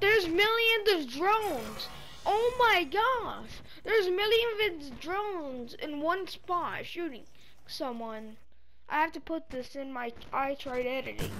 There's millions of drones. Oh my gosh. There's millions of drones in one spot shooting someone. I have to put this in my I tried editing.